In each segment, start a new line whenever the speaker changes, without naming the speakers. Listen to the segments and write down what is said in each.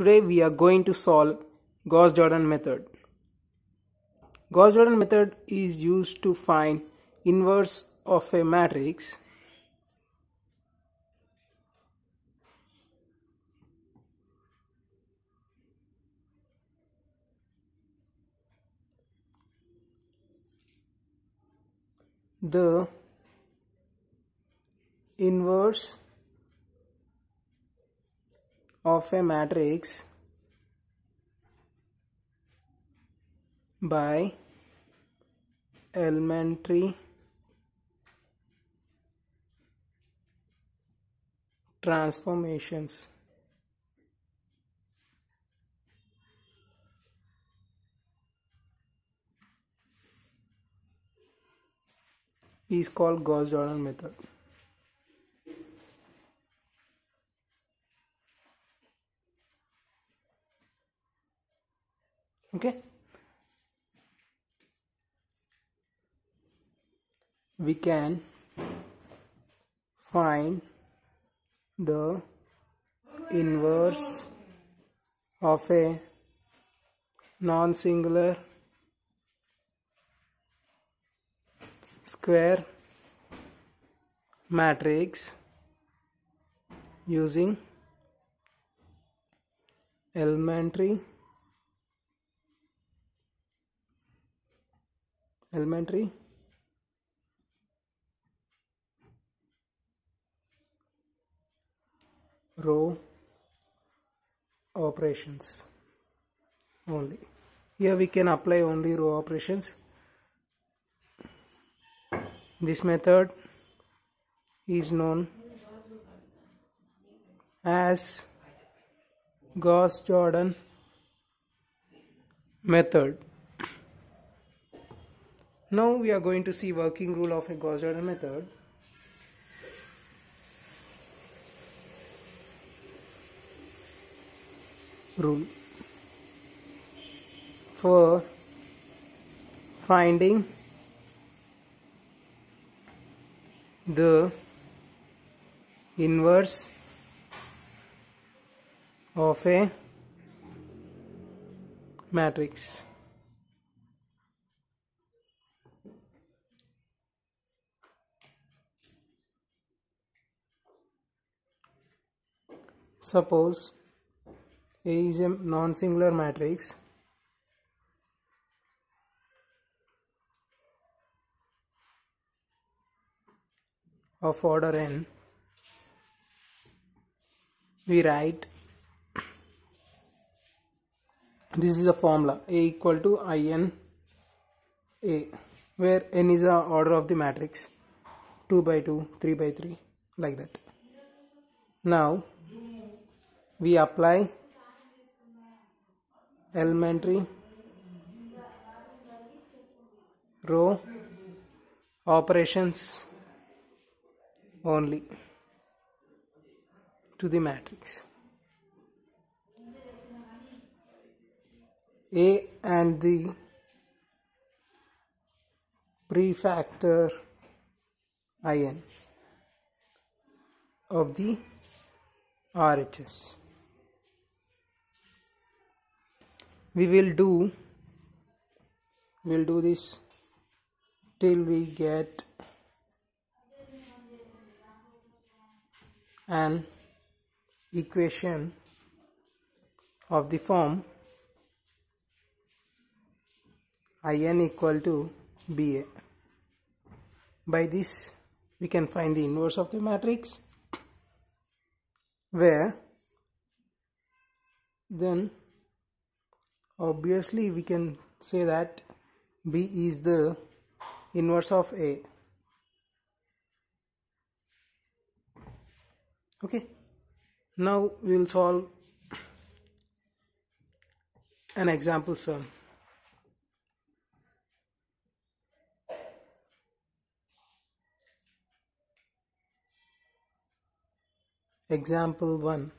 Today we are going to solve Gauss-Jordan method. Gauss-Jordan method is used to find inverse of a matrix the inverse of a matrix by elementary transformations is called Gauss-Jordan method. Okay. We can find the inverse of a non-singular square matrix using elementary elementary row. Operations. Only. Here we can apply only row operations. This method is known as Gauss-Jordan method. Now we are going to see working rule of a Gauss-Jordan method. Rule for finding the inverse of a matrix. Suppose A is a non-singular matrix. Of order n we write this is the formula a equal to in a where n is the order of the matrix 2 by 2 3 by 3 like that. Now we apply elementary row operations only to the matrix. A and the prefactor in of the RHS. We will do we'll do this till we get an equation of the form in equal to ba by this we can find the inverse of the matrix where then obviously we can say that b is the inverse of a. Okay. Now we will solve an example sum. Example 1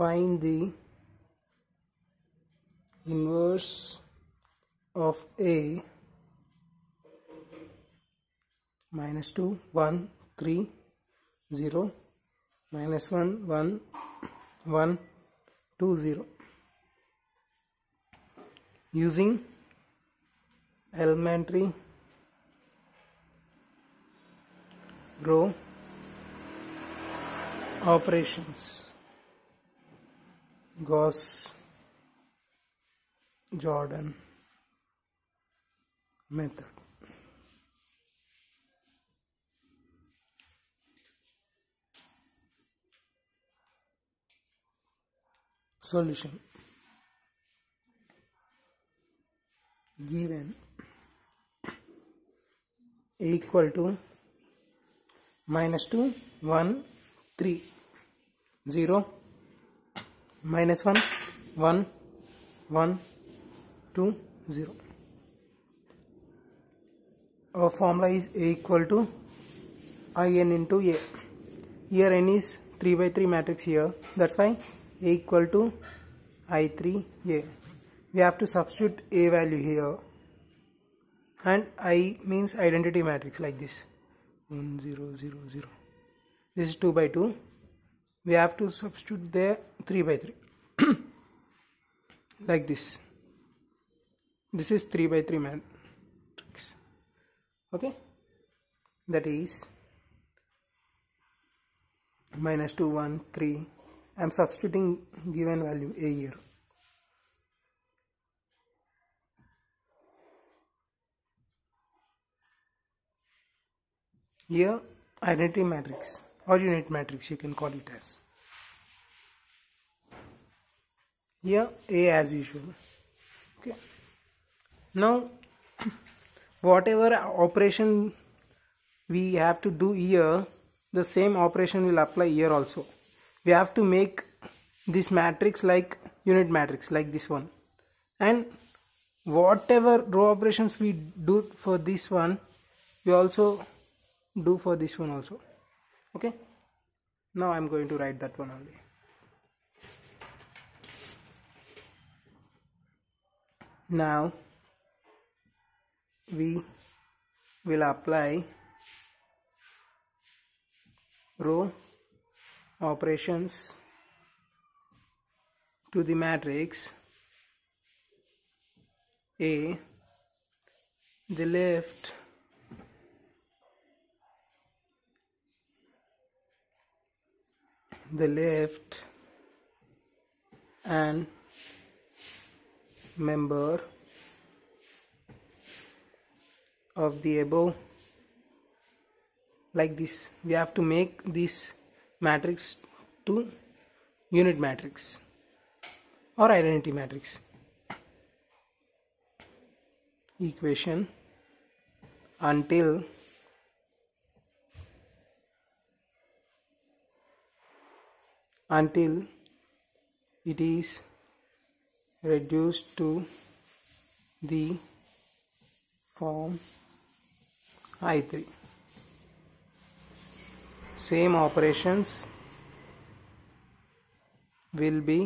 find the inverse of a minus 2 1 3 0 minus 1 1 1 2 0 using elementary row operations Gauss Jordan method solution given equal to minus two one three zero minus 1 1 1 2 0 our formula is a equal to in into a. Here n is 3 by 3 matrix here. That's why a equal to i3 a. We have to substitute a value here. And i means identity matrix like this. 1 0 0 0 this is 2 by 2 we have to substitute there 3 by 3 like this. This is 3 by 3 matrix. Okay? That is minus 2 1 3 I am substituting given value a here. Here identity matrix or unit matrix you can call it as. Here a as usual. Okay. Now whatever operation we have to do here the same operation will apply here also. We have to make this matrix like unit matrix like this one. And whatever row operations we do for this one we also do for this one also okay? Now i'm going to write that one only. Now we will apply row operations to the matrix A the left the left and member of the above. Like this we have to make this matrix to unit matrix or identity matrix. Equation until until it is reduced to the form I3 same operations will be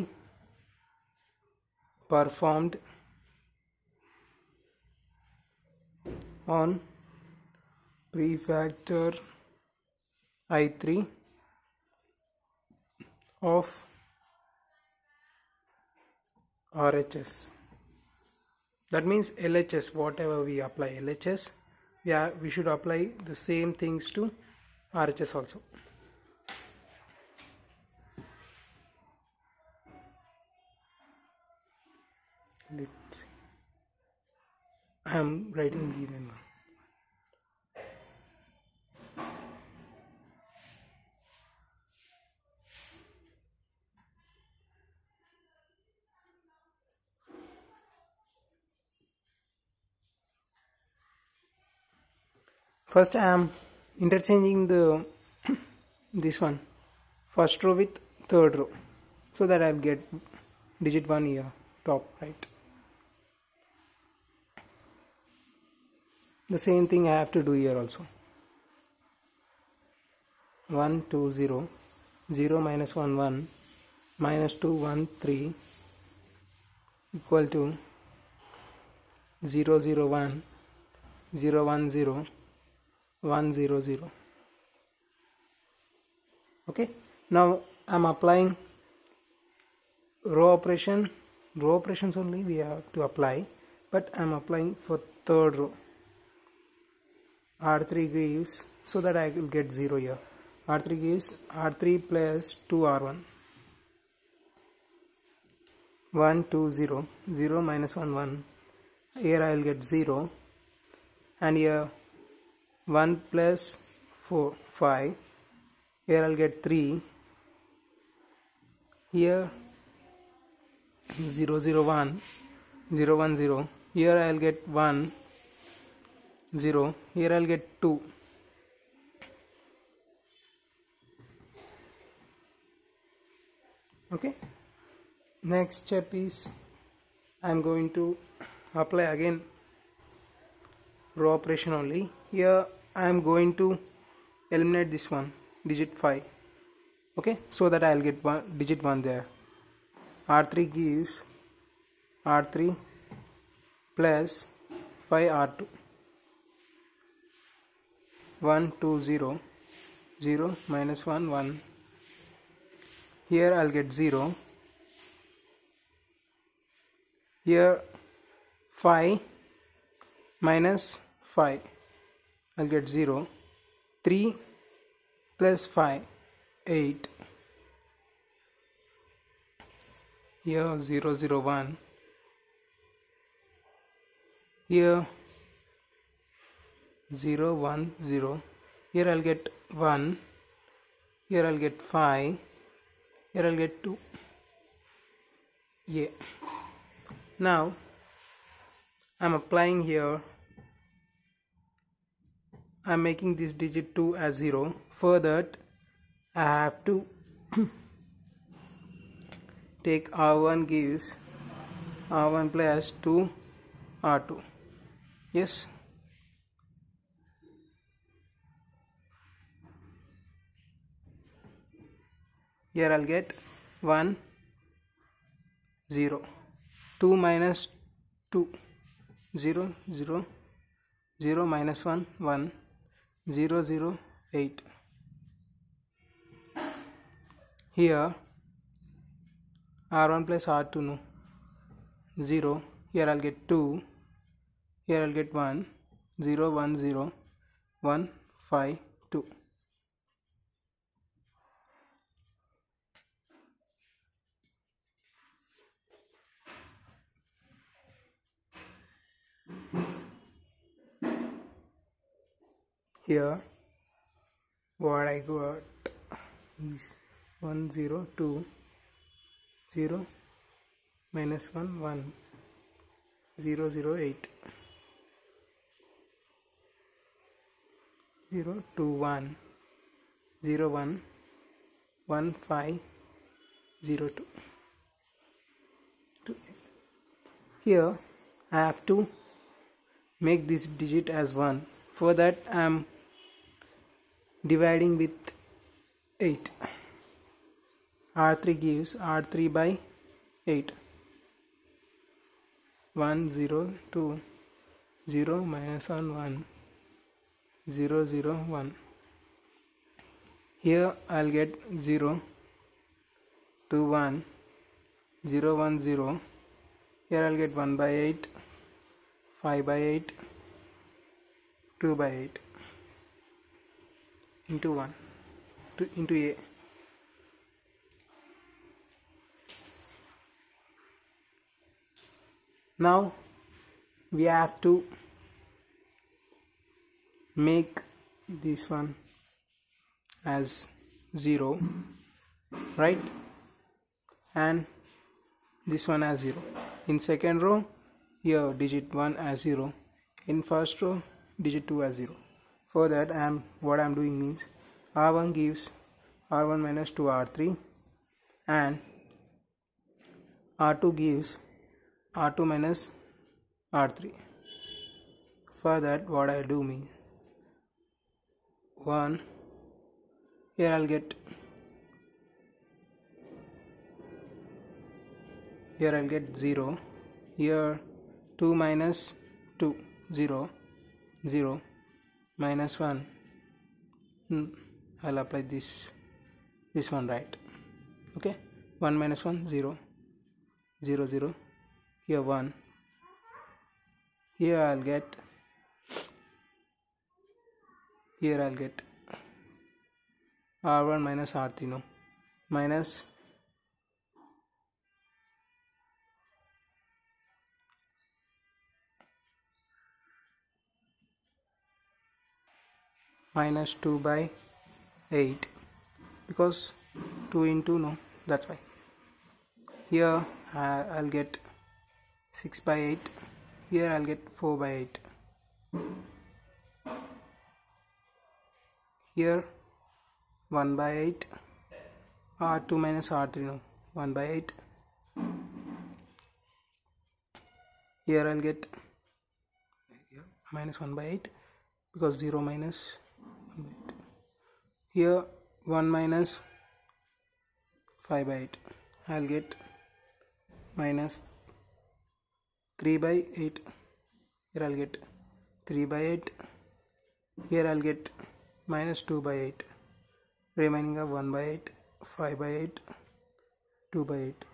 performed on prefactor I3 of RHS that means LHS whatever we apply LHS we, are, we should apply the same things to RHS also. I am writing the name first I am interchanging the this one. First row with third row so that I'll get digit 1 here top right. The same thing I have to do here also. 1 2 0 0 minus 1 1 minus 2 1 3 equal to 0 0 1 0 1 0 1 0 0 okay. Now I'm applying row operation. Row operations only we have to apply but I'm applying for third row. R3 gives so that I will get 0 here. R3 gives R3 plus 2R1 1 2 0 0 minus 1 1 here I will get 0 and here 1 plus 4 5 here I'll get 3 here 0 0 1 0 1 0 here I'll get 1 0 here I'll get 2 okay? Next step is I'm going to apply again row operation only here I am going to eliminate this one digit 5 okay? So that I'll get one digit 1 there. R3 gives R3 plus 5 R2 1 2 0 0 minus 1 1 here I'll get 0 here 5 minus 5 I'll get 0 3 plus 5 8 here 0 0 1 here 0 1 0 here I'll get 1 here I'll get 5 here I'll get 2 yeah. Now I'm applying here I'm making this digit 2 as 0 for that I have to take R1 gives R1 plus 2 R2 yes? Here I'll get 1 0 2 minus 2 0 0 0 minus 1 1 0 0 8 here r1 plus r2 no. 0 here I'll get 2 here I'll get 1 0 1 0 1 5 2 here. What I got is 1 0 2 0 minus 1 1 0 0 8 0 2 1 0 1 1 5 0 2 2 here I have to make this digit as 1 for that I am dividing with 8 r3 gives r3 by 8 1 0 2 0 minus 1 1 0 0 1 here I'll get 0 2 1 0 1 0 here I'll get 1 by 8 5 by 8 2 by 8 into 1 to, into a. Now we have to make this one as 0 right? And this one as 0 in second row here digit 1 as 0 in first row digit 2 as 0 for that I am what I am doing means R1 gives R1 minus 2 R3 and R2 gives R2 minus R3 for that what I do means 1 here I'll get here I'll get 0 here 2 minus 2 0 0 minus 1 hmm. I'll apply this this one right. Okay? 1 minus 1 0 0 0 here 1 here I'll get. Here I'll get. R1 minus r3 no? Minus minus 2 by 8 because 2 into no that's why. Here uh, I'll get 6 by 8 here I'll get 4 by 8 here 1 by 8 r2 minus r3 no 1 by 8 here I'll get minus 1 by 8 because 0 minus 1 by 8 here 1 minus 5 by 8 I'll get minus 3 by 8 here I'll get 3 by 8 here I'll get minus 2 by 8 remaining of 1 by 8 5 by 8 2 by 8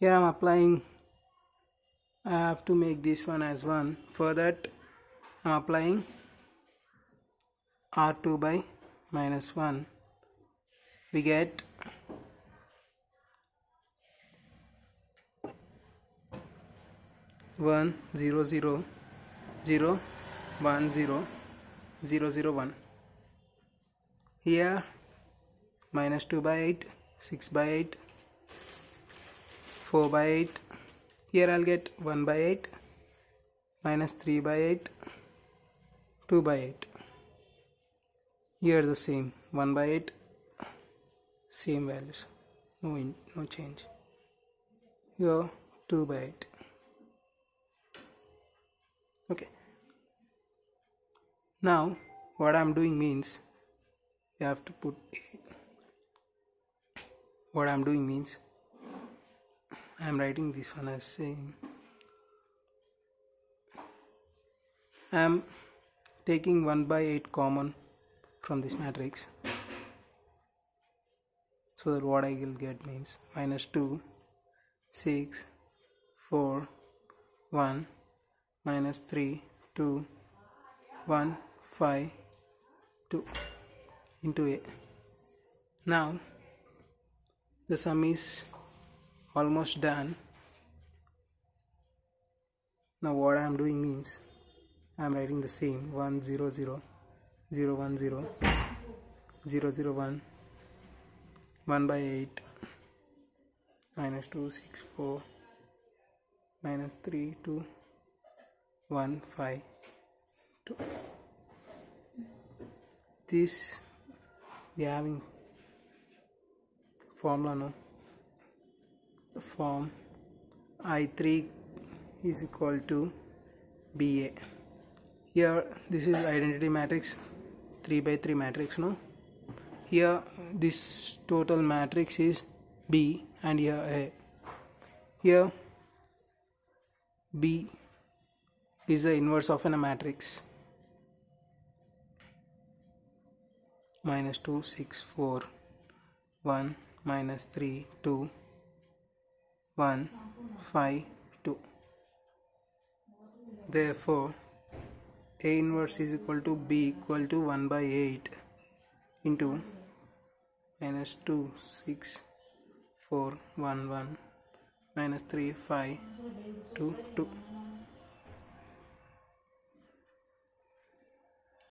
here I'm applying I have to make this one as 1 for that I'm applying r2 by minus 1 we get one zero zero zero one zero zero zero one. Here minus 2 by 8 6 by 8 4 by 8 here I'll get 1 by 8 minus 3 by 8 2 by 8 here the same 1 by 8 same values no in, no change. Here 2 by 8 okay. Now what I'm doing means you have to put what I'm doing means I'm writing this one as same. I'm taking 1 by 8 common from this matrix so that what I will get means minus 2 6 4 1 minus 3 2 1 5 2 into a. Now the sum is almost done. Now what I am doing means I am writing the same. 1 0 0 0 1 0 0 0 1 1 by 8 minus 2 6 4 minus 3 2 1 5 2 this we are having formula no? The form i3 is equal to ba here this is identity matrix 3 by 3 matrix no? Here this total matrix is b and here a. Here b is the inverse of a matrix. Minus 2 6 4 1 minus 3 2 1 5 2 therefore a inverse is equal to b equal to 1 by 8 into minus 2 6 4 1 1 minus 3 5 2 2